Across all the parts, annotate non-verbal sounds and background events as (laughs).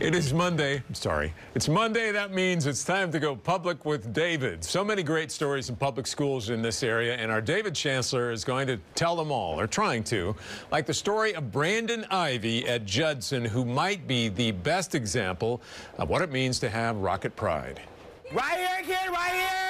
It is Monday. I'm sorry. It's Monday. That means it's time to go public with David. So many great stories in public schools in this area, and our David Chancellor is going to tell them all, or trying to. Like the story of Brandon Ivey at Judson, who might be the best example of what it means to have rocket pride. Right here, kid, right here!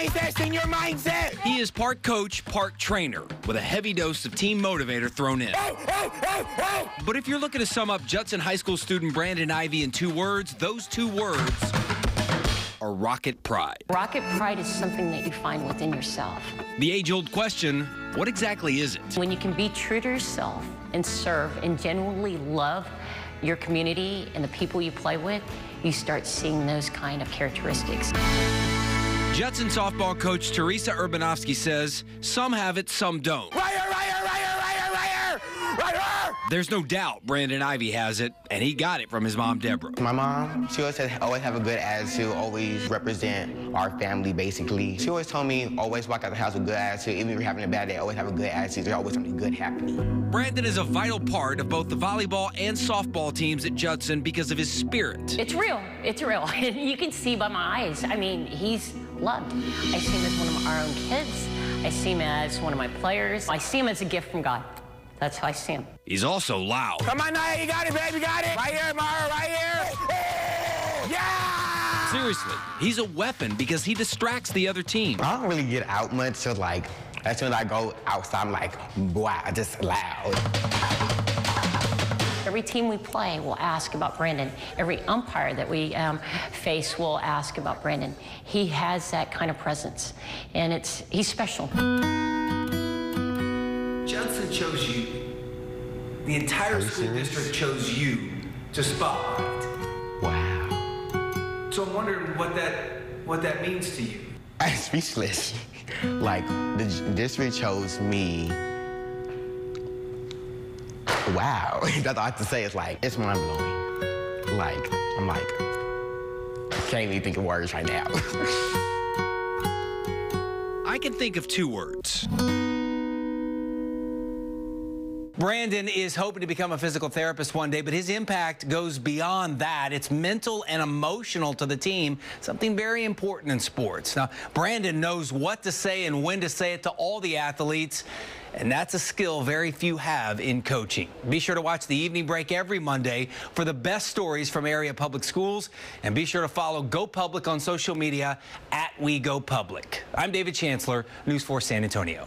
Senior mindset, senior mindset! He is part coach, part trainer, with a heavy dose of team motivator thrown in. Oh, oh, oh, oh! But if you're looking to sum up Judson High School student Brandon Ivey in two words, those two words are rocket pride. Rocket pride is something that you find within yourself. The age old question what exactly is it? When you can be true to yourself and serve and genuinely love your community and the people you play with, you start seeing those kind of characteristics. Judson softball coach Teresa Urbanovsky says some have it, some don't. There's no doubt Brandon Ivey has it, and he got it from his mom, Deborah. My mom, she always said, always have a good attitude, always represent our family, basically. She always told me, always walk out the house with a good attitude. Even if you're having a bad day, always have a good attitude. There's always something good happening. Brandon is a vital part of both the volleyball and softball teams at Judson because of his spirit. It's real. It's real. And (laughs) you can see by my eyes. I mean, he's loved. I see him as one of our own kids. I see him as one of my players. I see him as a gift from God. That's how I see him. He's also loud. Come on, Naya, you got it, baby, you got it! Right here, Mara, right here! (laughs) Yeah! Seriously, he's a weapon because he distracts the other team. I don't really get out much, so like, as soon as I go outside, I'm like, wow, just loud. Every team we play will ask about Brandon. Every umpire that we um, face will ask about Brandon. He has that kind of presence, and it's he's special. Judson chose you. The entire school serious? district chose you to spotlight. Wow. So I'm wondering what that what that means to you. (laughs) I'm speechless. like, the j- district chose me. Wow. (laughs) That's all I have to say. It's like, it's mind blowing. Like, I'm like, I can't even think of words right now. (laughs) I can think of two words. Brandon is hoping to become a physical therapist one day, but his impact goes beyond that. It's mental and emotional to the team, something very important in sports. Now, Brandon knows what to say and when to say it to all the athletes, and that's a skill very few have in coaching. Be sure to watch the evening break every Monday for the best stories from area public schools, and be sure to follow Go Public on social media at We Go Public. I'm David Chancellor, News 4 San Antonio.